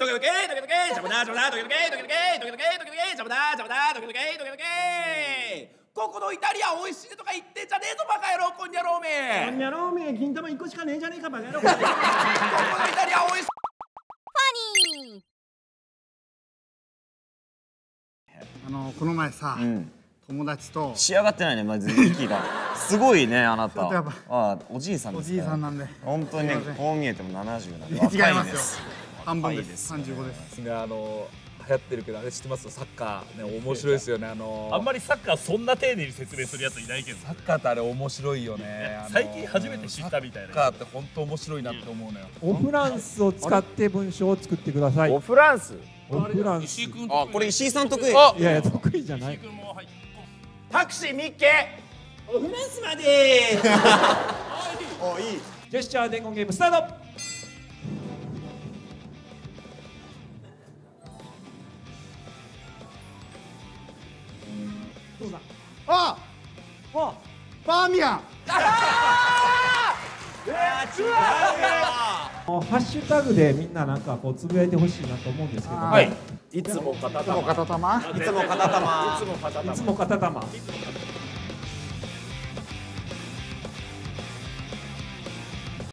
トゲトゲトゲトゲジャブダジャブダトゲトゲトゲトゲトゲトゲトゲジャブダジャブダトゲトゲトゲトゲここのイタリア美味しいとか言ってんじゃねえぞバカ野郎こんにゃろうめこんにゃろうめ銀玉一個しかねえじゃねえかバカ野郎ここのイタリア美味しいファニーあのこの前さ、うん、友達と。仕上がってないねマジで息が。すごいねあなた。あおじいさんですおじいさんなんで。本当にこう見えても70なんで違いです。半分です。三十五です。ねあの流行ってるけどあれ知ってます？サッカー。ね面白いですよね。あのあんまりサッカーそんな丁寧に説明するやついないけどサッカーってあれ面白いよね。あの最近初めて知ったみたいな。サッカーって本当面白いなって思うのよ。オフランスを使って文章を作ってください。オフランス？オフランス。石井君あこれ石井さん得意。あいやいや得意じゃない。君も入っタクシーミッケオフランスまで。おいい。ジェスチャー伝言ゲームスタート。どうだ。ああ、バーミヤン。ハッシュタグでみんななんかこうつぶやいてほしいなと思うんですけど。も、はい。いつも片いつも片玉いつも片玉いつも片いつも片玉。